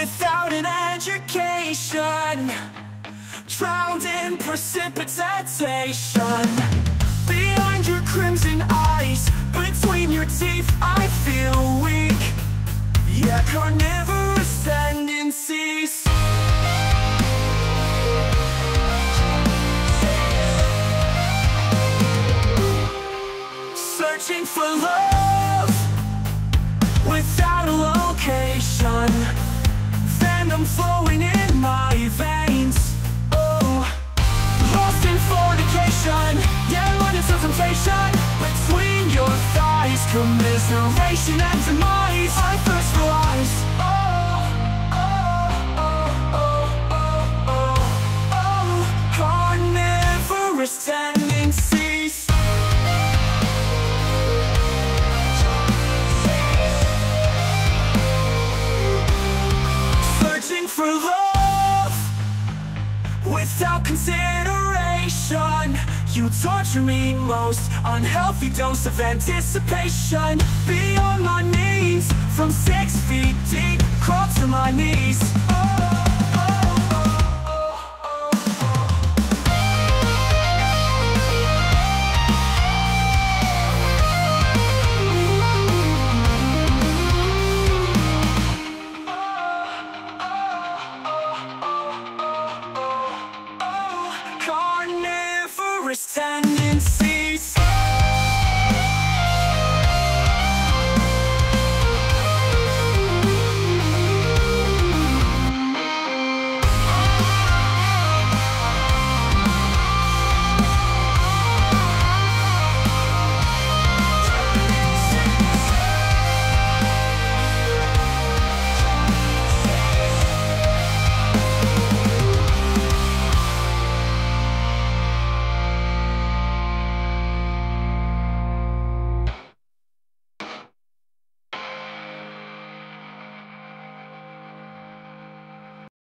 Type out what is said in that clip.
without an education. Drowned in precipitation. Behind your crimson eyes Between your teeth I feel weak. Yeah, carnivorous tendencies. Searching for love Without a location. Venom flowing in my veins. Oh Lost in fornication. Yeah, running some temptation Between your thighs Commiseration and demise Without consideration You torture me most. Unhealthy dose of anticipation. Be on my knees From six feet deep Crawl to my knees and.